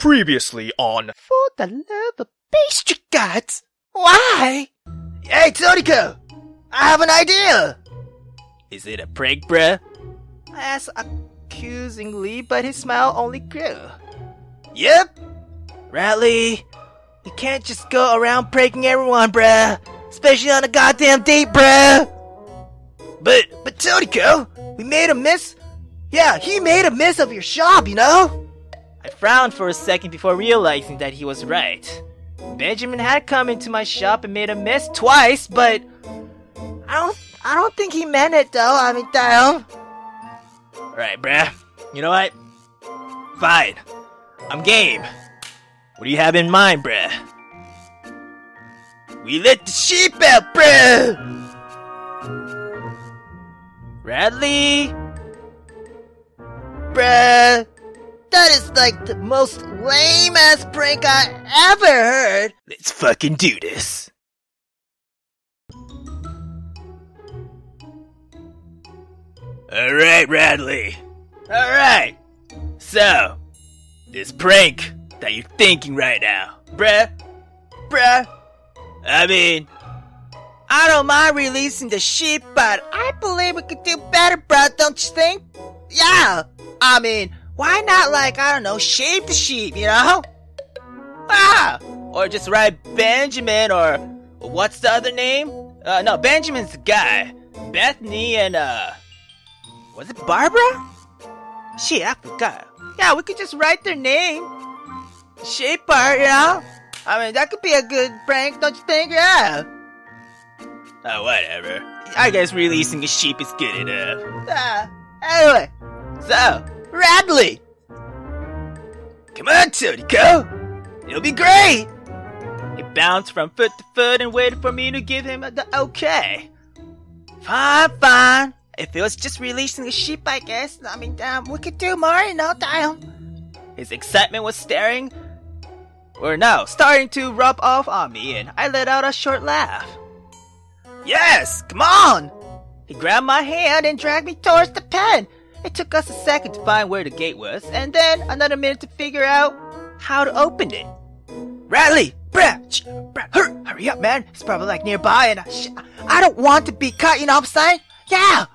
Previously on For the love of pastry gods! Why? Hey, Tonyko! I have an idea! Is it a prank, bruh? I asked accusingly, but his smile only grew. Yep. Riley, you can't just go around pranking everyone, bruh. Especially on a goddamn date, bruh. But, but Tonyko, we made a miss. Yeah, he made a miss of your shop, you know? I frowned for a second before realizing that he was right. Benjamin had come into my shop and made a mess twice, but I don't, I don't think he meant it though. I mean, damn. Alright, bruh. You know what? Fine. I'm game. What do you have in mind, bruh? We let the sheep out, bruh! Radley? Bruh, that is like the most lame ass prank I ever heard. Let's fucking do this. Alright, Radley. Alright. So, this prank that you're thinking right now, bruh, bruh. I mean, I don't mind releasing the sheep, but I believe we could do better, bruh, don't you think? Yeah, I mean, why not, like, I don't know, shave the sheep, you know? Ah! Or just write Benjamin, or what's the other name? Uh, no, Benjamin's the guy. Bethany and, uh, was it Barbara? Shit, I forgot. Yeah, we could just write their name. Sheep part, you know? I mean, that could be a good prank, don't you think? Yeah. Oh, whatever. I guess releasing a sheep is good enough. Uh, anyway, so, Radley! Come on, Tonyko! It'll be great! He bounced from foot to foot and waited for me to give him the okay. Fine, fine. If it was just releasing a sheep, I guess. I mean, damn, we could do more, in no time. His excitement was staring, or no, starting to rub off on me, and I let out a short laugh. Yes, come on! He grabbed my hand and dragged me towards the pen. It took us a second to find where the gate was, and then another minute to figure out how to open it. Radley, bruh, sh- bruh, hurry, hurry up, man. It's probably like nearby, and I, sh- I don't want to be cut. You know what I'm saying? Yeah.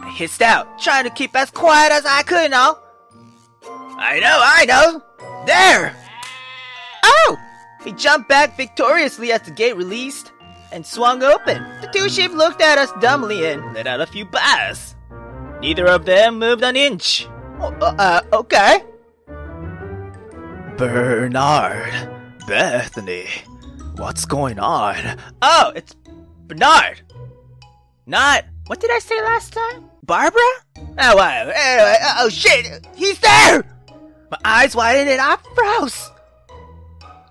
I hissed out, trying to keep as quiet as I could. You know. I know, I know. There. Oh! He jumped back victoriously as the gate released and swung open. The two sheep looked at us dumbly and Let out a few bars. Neither of them moved an inch. Oh, uh, uh, okay. Bernard, Bethany, what's going on? Oh, it's Bernard. Not, what did I say last time? Barbara? Oh, wow. Anyway, uh, oh shit, he's there! My eyes widened and I froze.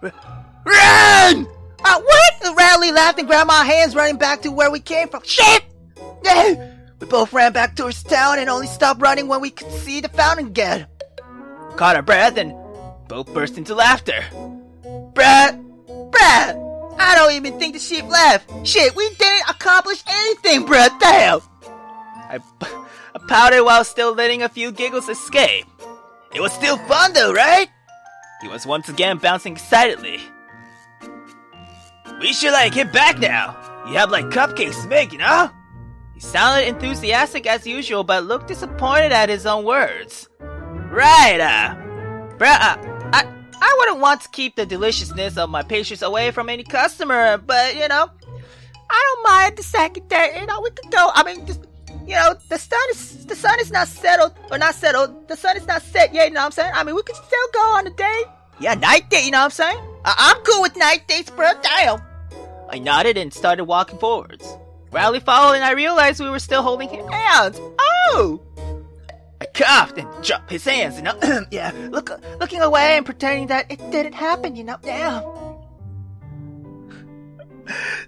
Run! Uh, what? Radley laughed and grabbed my hands, running back to where we came from. Shit! We both ran back towards town and only stopped running when we could see the fountain again. Caught our breath and both burst into laughter. Brad! Brad! I don't even think the sheep left. Shit, we didn't accomplish anything, Brad. Damn! I, I pouted while still letting a few giggles escape. It was still fun though, right? He was once again bouncing excitedly. We should like hit back now. You have like cupcakes to make, you know? He sounded enthusiastic as usual, but looked disappointed at his own words. Right, uh, bruh, uh, I, I wouldn't want to keep the deliciousness of my pastries away from any customer, but you know, I don't mind the second day. You know, we could go. I mean, just, you know, the sun is the sun is not settled or not settled. The sun is not set yet. You know what I'm saying? I mean, we could still go on a date. Yeah, night date. You know what I'm saying? I- I'm cool with night dates, bro. Damn. I nodded and started walking forwards. Riley followed, and I realized we were still holding hands. Oh. I coughed and dropped his hands, you know. yeah, look, looking away and pretending that it didn't happen. You know, yeah.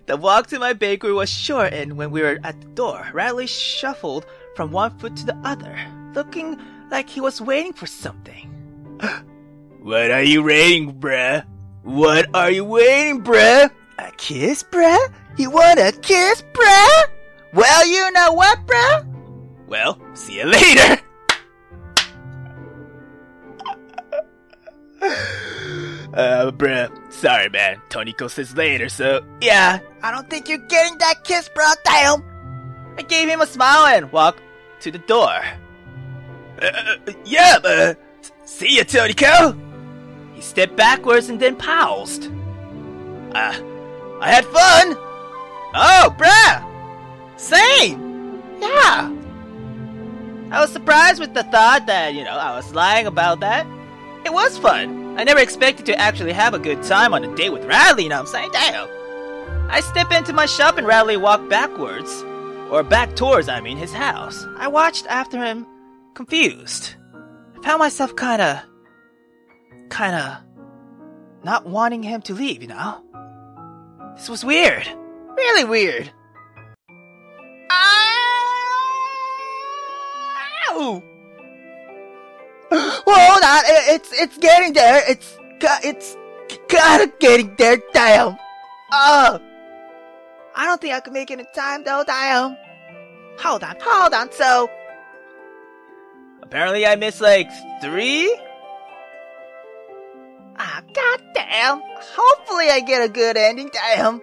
The walk to my bakery was short, and when we were at the door, Riley shuffled from one foot to the other, looking like he was waiting for something. what are you waiting, bruh? What are you waiting, bruh? A kiss, bruh? You want a kiss, bruh? Well, you know what, bruh? Well, see you later. Uh, bruh, sorry man. Tonyko says later, so Yeah, I don't think you're getting that kiss, bro. Damn. I gave him a smile and walked to the door. Uh, uh, yeah, uh, see ya, Tonyko. He stepped backwards and then paused. Uh, I had fun. Oh, bruh. Same. Yeah. I was surprised with the thought that, you know, I was lying about that. It was fun. I never expected to actually have a good time on a date with Radley, you know what I'm saying? Damn. I step into my shop and Radley walked backwards. Or back towards, I mean, his house. I watched after him, confused. I found myself kinda. kinda. not wanting him to leave, you know? This was weird. Really weird. Ow! Hold on, it- it's it's getting there. It's it's of getting there. Damn. Oh, I don't think I can make it in time though. Damn. Hold on, hold on. So, Apparently, I missed like three? ah, goddamn. Hopefully, I get a good ending. Damn.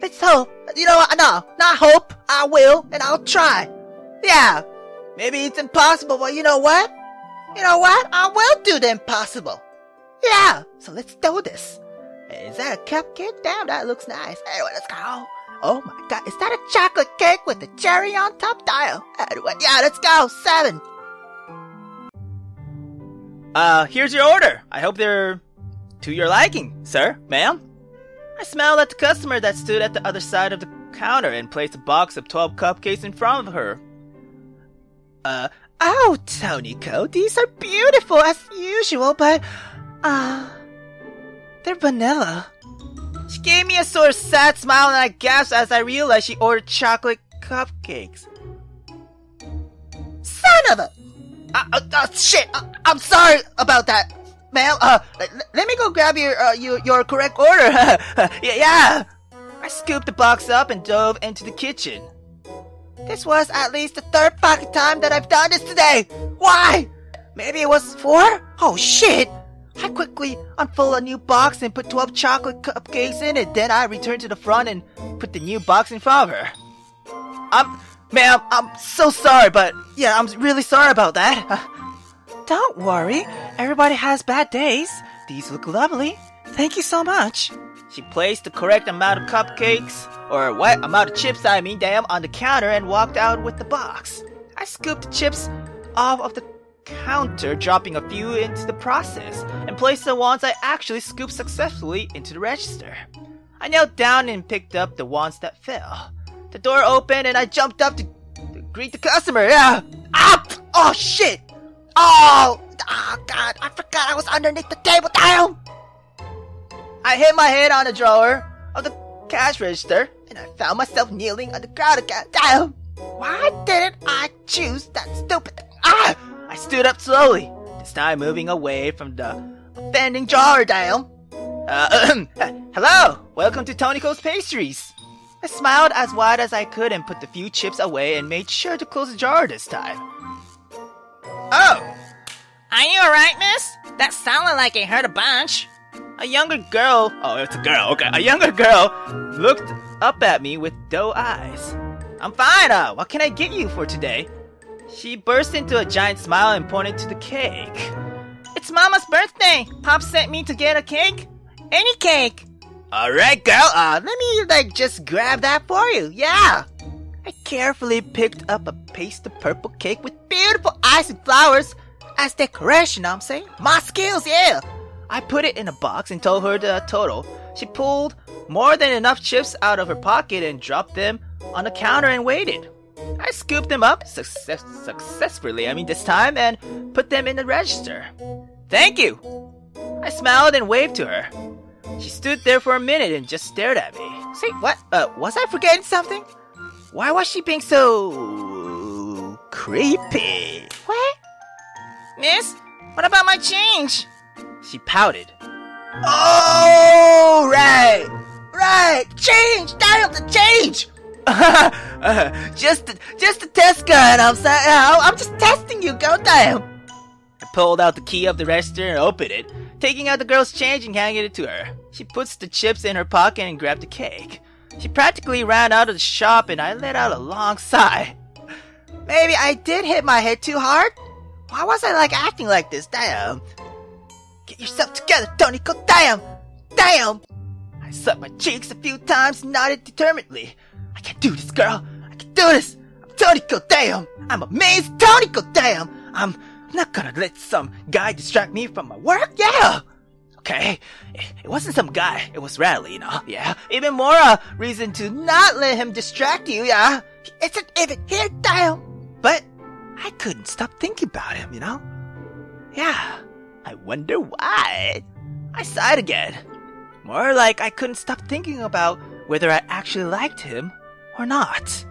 Let's hope. You know? No, not hope. I will, and I'll try. Yeah. Maybe it's impossible, but you know what? You know what? I will do the impossible. Yeah. So let's do this. Is that a cupcake? Damn, that looks nice. Anyway, let's go. Oh my god, is that a chocolate cake with a cherry on top? Dial. Yeah, let's go. Seven. Uh, here's your order. I hope they're to your liking, sir, ma'am. I smiled at the customer that stood at the other side of the counter and placed a box of 12 cupcakes in front of her. Uh, oh, Tonyko, these are beautiful as usual, but, uh, they're vanilla. She gave me a sort of sad smile and I gasped as I realized she ordered chocolate cupcakes. Son of a! Uh, uh, uh, shit! Uh, I'm sorry about that, ma'am. Uh, let me go grab your, uh, your, your correct order. yeah, yeah. I scooped the box up and dove into the kitchen. This was at least the third fucking time that I've done this today. Why? Maybe it was four? Oh shit! I quickly unfold a new box and put 12 chocolate cupcakes in it. Then I returned to the front and Put the new box in front of her. I'm, ma'am, I'm so sorry, but yeah, I'm really sorry about that. Don't worry, everybody has bad days. These look lovely. Thank you so much. She placed the correct amount of cupcakes, or what amount of chips I mean, damn, on the counter and walked out with the box. I scooped the chips off of the counter, dropping a few into the process, and placed the ones I actually scooped successfully into the register. I knelt down and picked up the ones that fell. The door opened and I jumped up to, greet the customer. Yeah. Ah! Oh shit! Oh! Oh god, I forgot I was underneath the table. Damn! I hit my head on the drawer of the cash register, and I found myself kneeling on the ground again. Damn! Why didn't I choose that stupid? Ah! I stood up slowly, this time moving away from the offending drawer. Damn! Uh, hello, welcome to Tonyko's Pastries. I smiled as wide as I could and put the few chips away and made sure to close the jar this time. Oh, Are you alright, miss? That sounded like it hurt a bunch. a younger girl. Oh, it's a girl. Okay, a younger girl looked up at me with doe eyes. I'm fine. Uh, what can I get you for today? She burst into a giant smile and pointed to the cake. It's Mama's birthday. Pop sent me to get a cake. Any cake. All right, girl. Uh, Let me like just grab that for you. Yeah. I carefully picked up a pastel purple cake with beautiful ice and flowers as decoration, I'm saying? My skills, yeah! I put it in a box and told her the total. She pulled more than enough chips out of her pocket and dropped them on the counter and waited. I scooped them up success- successfully, I mean, this time, and put them in the register. Thank you! I smiled and waved to her. She stood there for a minute and just stared at me. Say, what? Uh, was I forgetting something? Why was she being so creepy? What? Miss, what about my change? She pouted. Oh, right, right. Change. Damn the change. Uh, just, a, just a test gun. I'm saying. I'm just testing you. Go damn. I pulled out the key of the register and opened it. taking out the girl's change and handing it to her. She puts the chips in her pocket and grabbed the cake. She practically ran out of the shop and I let out a long sigh. Maybe I did hit my head too hard? Why was I like acting like this? Damn. Get yourself together, Tonyko. Damn. Damn. I sucked my cheeks a few times and nodded determinedly. I can do this, girl. I can do this. I'm Tonyko. Damn. I'm amazed Tonyko. Damn. I'm not gonna let some guy distract me from my work. Yeah. Okay. It wasn't some guy. It was Radley, you know. Yeah. Even more uh, reason to not let him distract you. Yeah. It's an even here. Damn. But I couldn't stop thinking about him, you know? Yeah, I wonder why. I sighed again. More like I couldn't stop thinking about whether I actually liked him or not.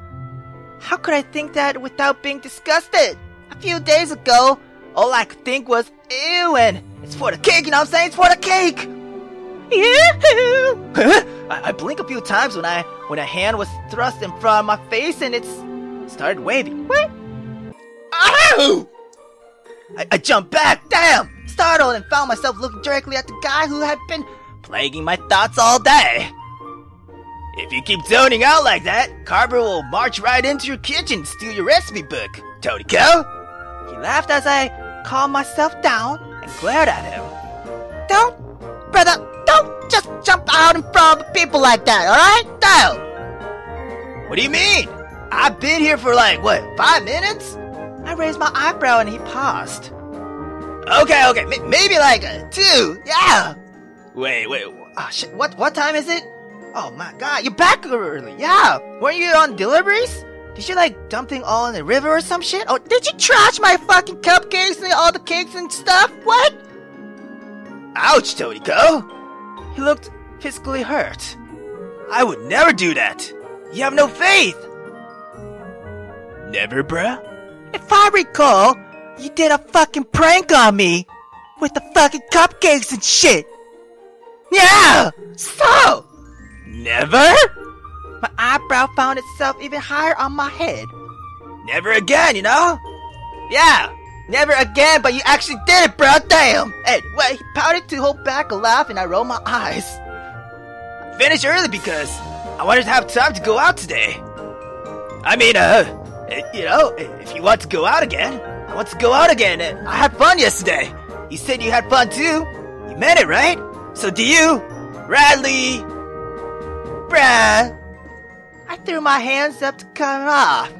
How could I think that without being disgusted? A few days ago, all I could think was, ew, and it's for the cake, you know what I'm saying? It's for the cake! I, I blink a few times when I when a hand was thrust in front of my face and it's started waving. What? Ow! I, I jumped back, damn! Startled and found myself looking directly at the guy who had been plaguing my thoughts all day. If you keep zoning out like that, Carver will march right into your kitchen and steal your recipe book, Todiko. He laughed as I calmed myself down and glared at him. Don't, brother, don't just jump out in front of people like that, alright? Don't! What do you mean? I've been here for like, what, five minutes? I raised my eyebrow and he paused. Okay, okay, m- maybe like uh, two, yeah. Wait, wait, oh shit, what, what time is it? Oh my god, you're back early, yeah. Weren't you on deliveries? Did you like dump dumping all in the river or some shit? Oh, did you trash my fucking cupcakes and all the cakes and stuff? What? Ouch, Todiko. He looked physically hurt. I would never do that. You have no faith. Never, bruh? If I recall, you did a fucking prank on me with the fucking cupcakes and shit. Yeah! So! Never? My eyebrow found itself even higher on my head. Never again, you know? Yeah, never again, but you actually did it, bro. Damn! Wait, he pouted to hold back a laugh and I rolled my eyes. I finished early because I wanted to have time to go out today. I mean, uh, you know, if you want to go out again, I want to go out again. I had fun yesterday. You said you had fun too. You meant it, right? So do you, Radley? Bruh. I threw my hands up to cut him off.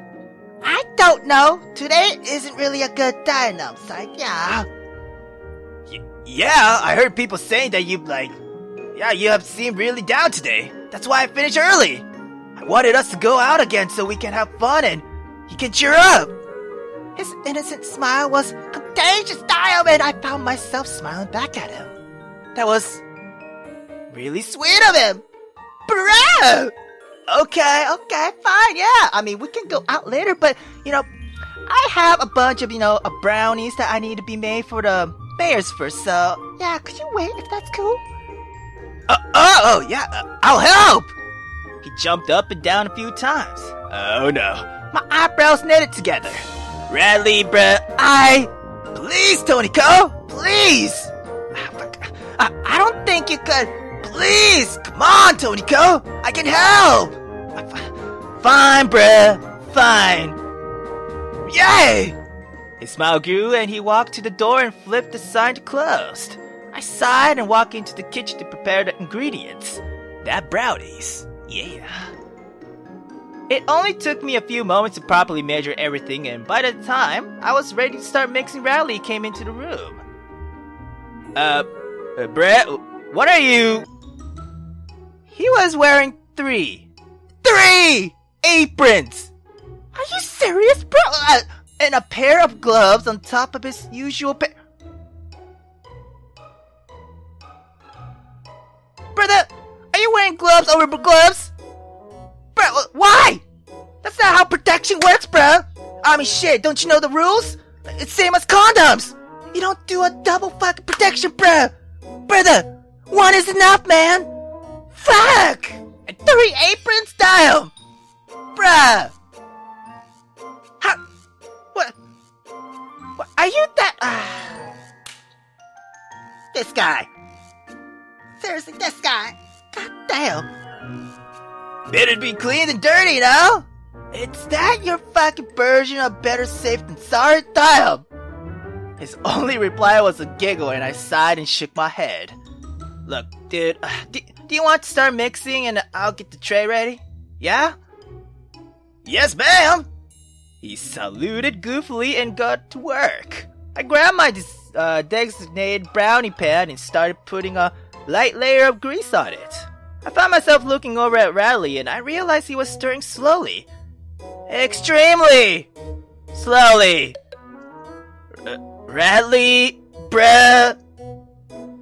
I don't know. Today isn't really a good day, and I'm like, yeah. Y- yeah, I heard people saying that you, like, yeah, you have seemed really down today. That's why I finished early. I wanted us to go out again so we can have fun and you can cheer up. His innocent smile was contagious, damn, and I found myself smiling back at him. That was really sweet of him. Bro! Okay, okay, fine, yeah. I mean, we can go out later, but, you know, I have a bunch of, you know, uh, brownies that I need to be made for the bears first, so, yeah, could you wait if that's cool? Uh, oh, oh, yeah, uh, I'll help! He jumped up and down a few times. Oh no. My eyebrows knitted together. Radley, bruh, I. Please, Tonyko! Please! I, I don't think you could. Please! Come on, Tonyko! I can help! Fine, bruh. Fine. Yay! His smile grew and he walked to the door and flipped the sign to closed. I sighed and walked into the kitchen to prepare the ingredients. That brownies. Yeah. It only took me a few moments to properly measure everything, and by the time I was ready to start mixing, Radley came into the room. Uh, uh Brett, what are you? He was wearing three. Three aprons! Are you serious, bro? Uh, and a pair of gloves on top of his usual pair. Brother, are you wearing gloves over gloves? Bro, why? That's not how protection works, bro. I mean, shit, don't you know the rules? It's same as condoms. You don't do a double fucking protection, bro. Brother, one is enough, man. Fuck! And Three apron style! Bruh! How? What? what are you that? Uh, This guy. Seriously, this guy. God damn. Better be clean than dirty, you know? It's that your fucking version of better safe than sorry? Damn. His only reply was a giggle, and I sighed and shook my head. Look, dude, uh, do you want to start mixing and I'll get the tray ready? Yeah? Yes, ma'am! He saluted goofily and got to work. I grabbed my uh, designated brownie pan and started putting a light layer of grease on it. I found myself looking over at Radley and I realized he was stirring slowly. Extremely slowly. R- Radley, bruh.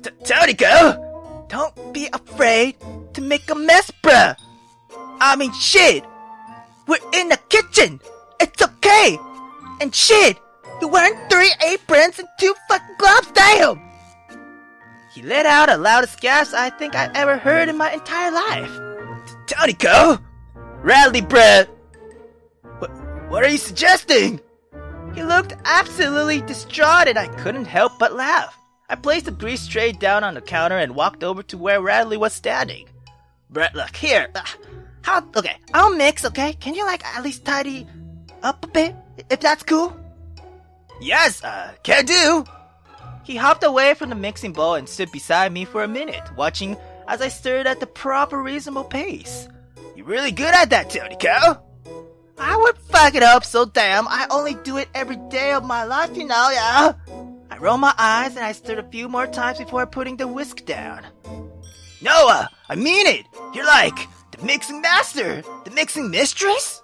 T- Tonyko, don't be afraid to make a mess, bruh. I mean, shit. We're in the kitchen. It's okay. And shit, you're wearing three aprons and two fucking gloves, damn. He let out the loudest gasp I think I ever heard in my entire life. Tonyko! Radley, bruh! What, what are you suggesting? He looked absolutely distraught and I couldn't help but laugh. I placed the grease tray down on the counter and walked over to where Radley was standing. Brett, look, here. Uh, how, okay, I'll mix, okay? Can you, like, at least tidy up a bit? If that's cool? Yes, uh, can do. He hopped away from the mixing bowl and stood beside me for a minute, watching as I stirred at the proper reasonable pace. You're really good at that, Tonyko. I would fuck it up so damn I only do it every day of my life, you know, yeah? Rolled my eyes and I stirred a few more times before putting the whisk down. Noah, I mean it! You're like the mixing master, the mixing mistress?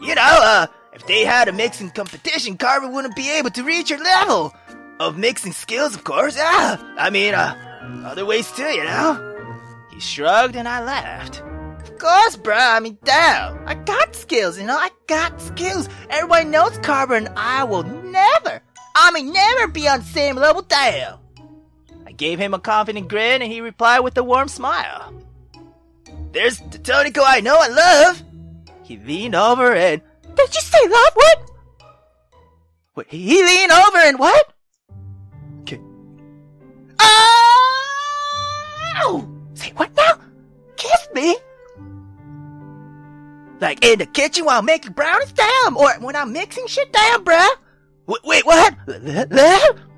You know, uh, if they had a mixing competition, Carver wouldn't be able to reach your level of mixing skills, of course. Yeah, I mean, uh, other ways too, you know? He shrugged and I laughed. Of course, bruh. I mean, damn. I got skills, you know? I got skills. Everybody knows Carver and I will never, I may never be on the same level, damn. I gave him a confident grin and he replied with a warm smile. There's the Tonyko I know and love. He leaned over and. Did you say love? What? Wait, he leaned over and what? Okay. Oh! Say what now? Kiss me? Like in the kitchen while making brownies? Damn! Or when I'm mixing shit? Damn, bruh! Wait, wait what?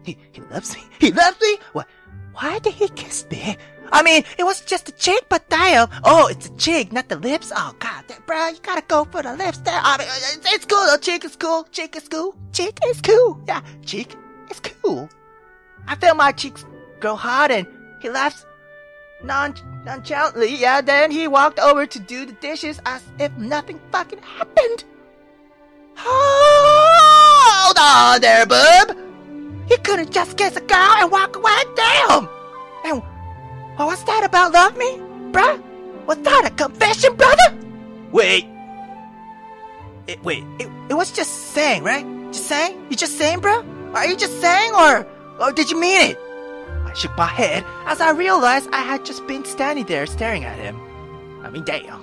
He, he loves me? He loves me? What? Why did he kiss me? I mean, it was just a cheek, but damn. Oh, it's a cheek, not the lips. Oh, God, that, bro, you gotta go for the lips. There. I mean, it's, it's cool. Cheek is cool. Cheek is cool. Cheek is cool. Yeah, cheek is cool. I felt my cheeks grow hot and he laughed non nonchalantly. Yeah, then he walked over to do the dishes as if nothing fucking happened. Oh! Hold on there, bub. You couldn't just kiss a girl and walk away. Damn. And oh, what was that about love me, bruh? Was that a confession, brother? Wait. It, wait, it, it was just saying, right? Just saying? You just saying, bruh? Are you just saying, or, or did you mean it? I shook my head as I realized I had just been standing there staring at him. I mean, damn.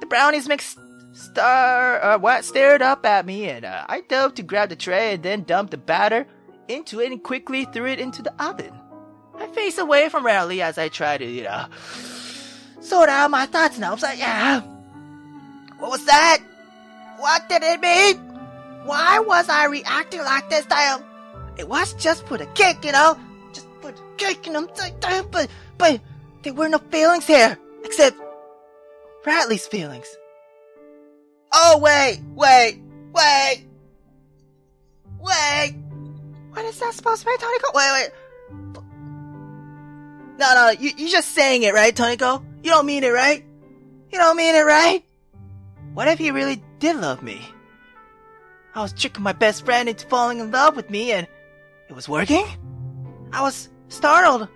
The brownies mixed star, uh, what, stared up at me, and uh, I dove to grab the tray and then dumped the batter into it and quickly threw it into the oven. I faced away from Radley as I tried to, you know, sort out my thoughts, and I was like, yeah. What was that? What did it mean? Why was I reacting like this? Damn. It was just for the kick, you know? Just for the kick, and I'm like, damn, but, but there were no feelings here. Except Radley's feelings. Oh, wait, wait, wait, wait. What is that supposed to be, Tonyko? Wait, wait. No, no, you, you're just saying it, right, Tonyko? You don't mean it, right? You don't mean it, right? What if he really did love me? I was tricking my best friend into falling in love with me and it was working? I was startled.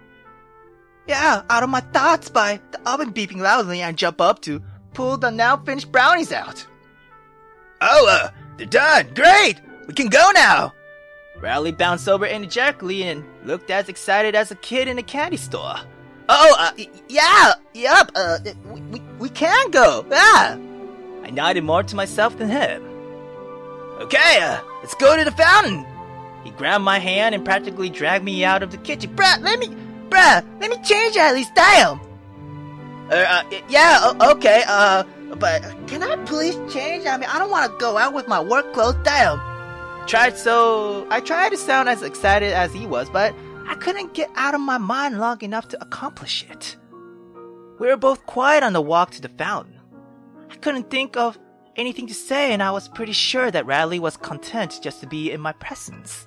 Yeah, out of my thoughts by the oven beeping loudly and jump up to pull the now finished brownies out. Oh, uh, they're done. Great! We can go now! Radley bounced over energetically and looked as excited as a kid in a candy store. Oh, uh, yeah, yep, uh, we, we, we can go, yeah. I nodded more to myself than him. Okay, uh, let's go to the fountain. He grabbed my hand and practically dragged me out of the kitchen. Bruh, let me, bruh, let me change at least, damn! Uh, uh, yeah, okay, uh, but can I please change? I mean, I don't want to go out with my work clothes, damn! Tried so, I tried to sound as excited as he was, but I couldn't get out of my mind long enough to accomplish it. We were both quiet on the walk to the fountain. I couldn't think of anything to say, and I was pretty sure that Radley was content just to be in my presence.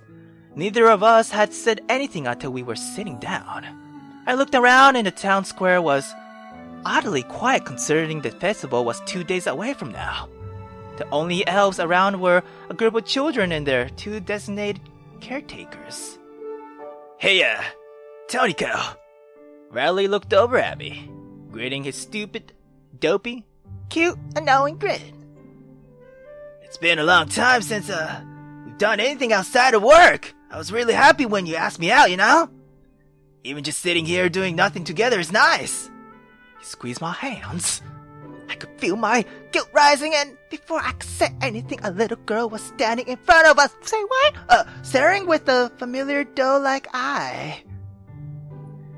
Neither of us had said anything until we were sitting down. I looked around, and the town square was oddly quiet considering the festival was two days away from now. The only elves around were a group of children and their two designated caretakers. Hey, uh, Tonyko. Radley looked over at me, gritting his stupid, dopey, cute, annoying grin. It's been a long time since, uh, we've done anything outside of work. I was really happy when you asked me out, you know? Even just sitting here doing nothing together is nice. He squeezed my hands. I could feel my guilt rising, and before I could say anything, a little girl was standing in front of us. Say what? Uh, staring with a familiar doe-like eye.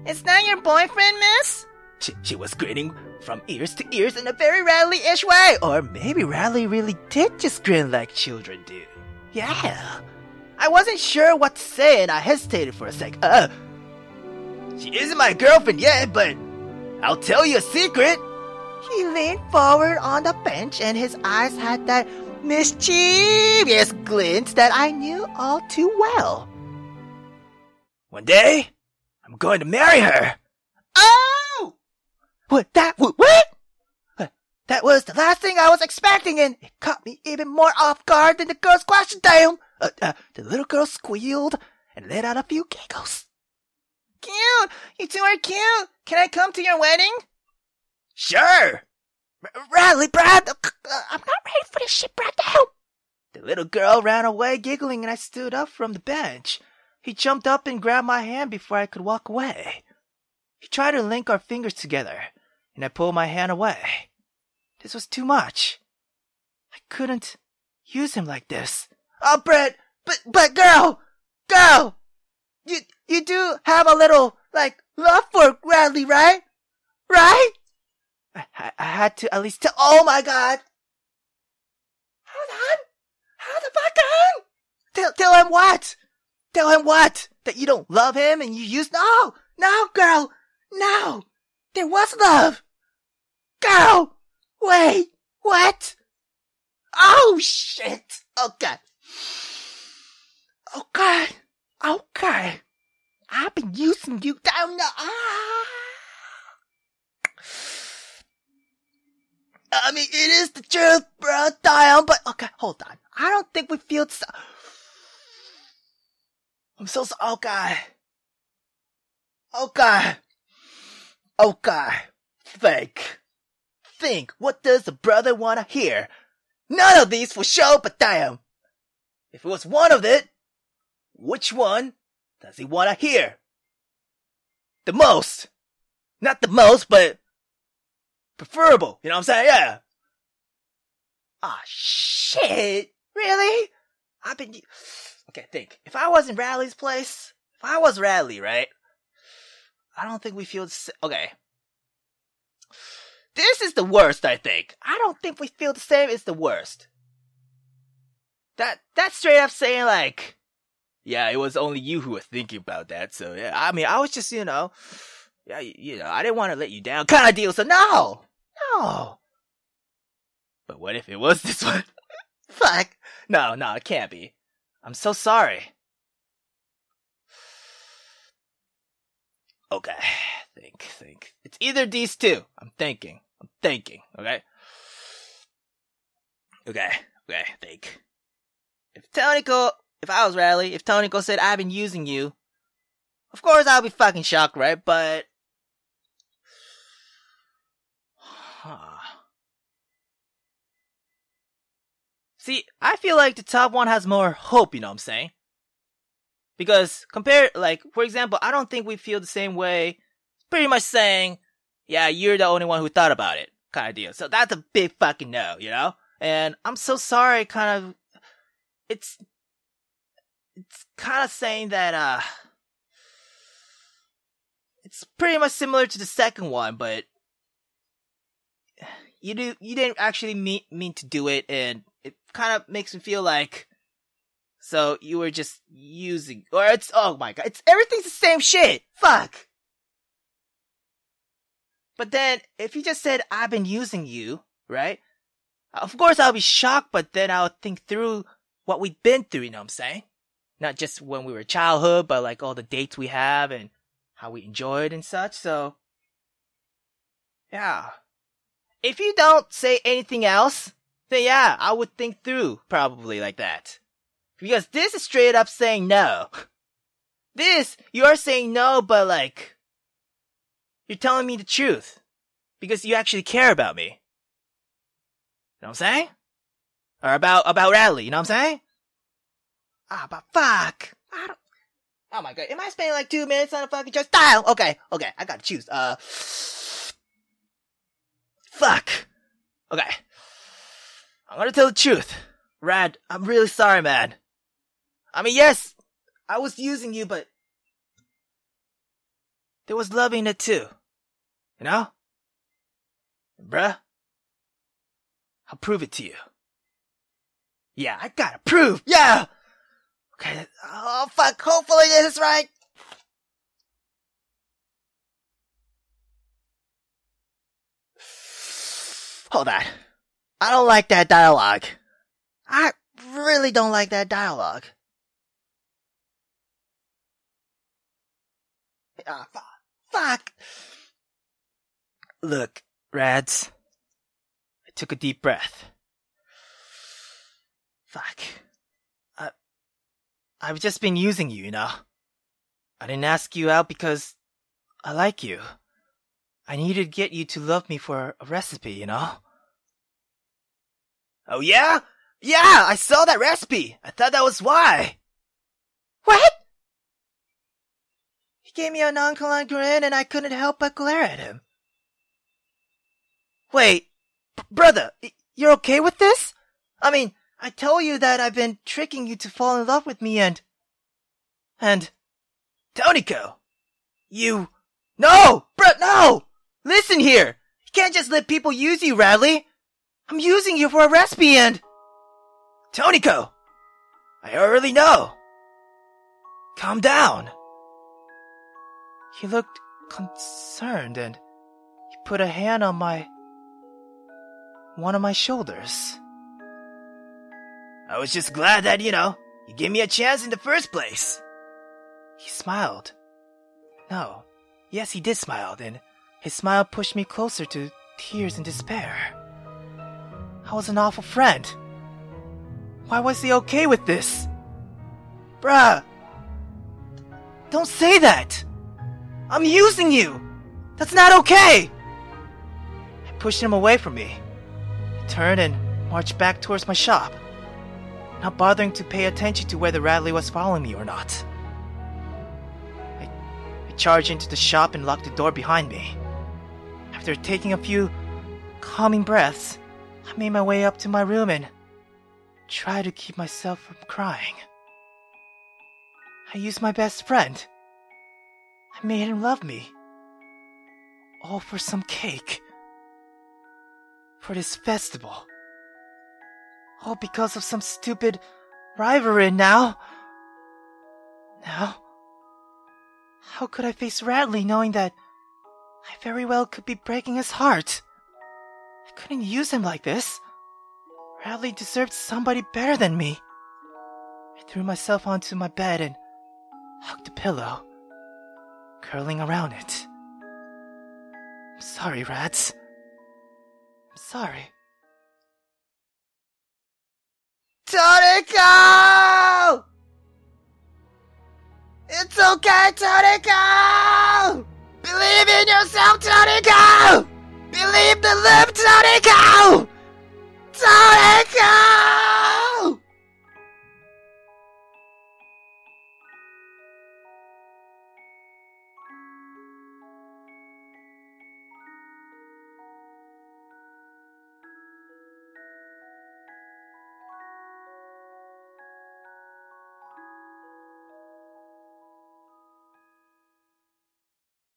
Is that your boyfriend, miss? She, she was grinning from ears to ears in a very Radley-ish way. Or maybe Radley really did just grin like children do. Yeah. I wasn't sure what to say and I hesitated for a sec. Uh, she isn't my girlfriend yet, but I'll tell you a secret. He leaned forward on the bench and his eyes had that mischievous glint that I knew all too well. One day, I'm going to marry her. Oh! What, that, what, what? That was the last thing I was expecting and it caught me even more off guard than the girl's question time. Uh, uh, the little girl squealed and let out a few giggles. Cute! You two are cute! Can I come to your wedding? Sure! R- Radley, Brad! Uh, I'm not ready for this shit, Brad, now! The little girl ran away giggling and I stood up from the bench. He jumped up and grabbed my hand before I could walk away. He tried to link our fingers together, and I pulled my hand away. This was too much. I couldn't use him like this. Oh, Brett, but, but girl, girl, you, you do have a little, like, love for Radley, right? Right? I, I had to at least tell, oh my god. Hold on. Hold the fuck on. Tell, tell him what? Tell him what? That you don't love him and you use, no, no, girl, no. There was love. Girl, wait, what? Oh shit. Okay. Okay. Okay. I've been using you down the. Ah. I mean, it is the truth, bro, Dion, but okay, hold on. I don't think we feel so. I'm so sorry. Okay. Okay. Okay. Think. Think. What does the brother want to hear? None of these for sure, but damn. If it was one of it, which one does he want to hear? The most. Not the most, but preferable. You know what I'm saying? Yeah. Ah, shit. Really? I've been. Okay, think. If I was in Radley's place, if I was Radley, right? I don't think we feel. Okay. This is the worst, I think. I don't think we feel the same. It's the worst. That that's straight up saying like, yeah, it was only you who were thinking about that. So yeah, I mean, I was just you know, yeah, you, know, I didn't want to let you down, kind of deal. So no, no. But what if it was this one? Fuck. No, no, it can't be. I'm so sorry. Okay, think, think. It's either these two. I'm thinking. I'm thinking. Okay. Okay. Okay. Think. If Tonyko, if I was Radley, if Tonyko said I've been using you, of course I'll be fucking shocked, right? But. See, I feel like the top one has more hope, you know what I'm saying? Because compared, like, for example, I don't think we feel the same way. Pretty much saying, yeah, you're the only one who thought about it, kind of deal. So that's a big fucking no, you know? And I'm so sorry, kind of, it's, it's kind of saying that uh it's pretty much similar to the second one, but you do you didn't actually mean mean to do it, and it kind of makes me feel like so you were just using, or it's oh my god, it's everything's the same shit. Fuck. But then if you just said I've been using you, right? Of course I'll be shocked, but then I'll think through what we've been through. You know what I'm saying? Not just when we were childhood, but like all the dates we have and how we enjoyed and such. So, yeah. If you don't say anything else, then yeah, I would think through probably like that. Because this is straight up saying no. This, you're saying no, but like, you're telling me the truth. Because you actually care about me. You know what I'm saying? Or about, about Radley, you know what I'm saying? Ah, but fuck. I don't, oh my god, am I spending like two minutes on a fucking just style? Okay, okay, I gotta choose. Uh, fuck. Okay. I'm gonna tell the truth. Rad, I'm really sorry, man. I mean, yes, I was using you, but there was love in it too. You know? Bruh, I'll prove it to you. Yeah, I gotta prove. Yeah! Okay, oh fuck, hopefully this is right. Hold on. I don't like that dialogue. I really don't like that dialogue. Ah, fuck. fuck. Look, Rads. I took a deep breath. Fuck. I've just been using you, you know? I didn't ask you out because I like you. I needed to get you to love me for a recipe, you know? Oh yeah? Yeah, I saw that recipe. I thought that was why. What? He gave me a nonchalant grin and I couldn't help but glare at him. Wait, brother, you're okay with this? I mean, I told you that I've been tricking you to fall in love with me and... And... Tonyko! You... No! Bro, no! Listen here! You can't just let people use you, Radley! I'm using you for a recipe and... Tonyko! I already know! Calm down! He looked concerned and he put a hand on my... one of my shoulders. I was just glad that, you know, you gave me a chance in the first place. He smiled. No. Yes, he did smile, and his smile pushed me closer to tears and despair. I was an awful friend. Why was he okay with this? Bruh! Don't say that! I'm using you! That's not okay! I pushed him away from me. He turned and marched back towards my shop, not bothering to pay attention to whether Radley was following me or not. I, I charged into the shop and locked the door behind me. After taking a few calming breaths, I made my way up to my room and tried to keep myself from crying. I used my best friend. I made him love me. All for some cake. For this festival. All because of some stupid rivalry now. Now, how could I face Radley knowing that I very well could be breaking his heart? I couldn't use him like this. Radley deserved somebody better than me. I threw myself onto my bed and hugged the pillow, curling around it. I'm sorry, Rads. I'm sorry. Tonyko! It's okay, Tonyko! Believe in yourself, Tonyko! Believe the loop, Tonyko! Tonyko!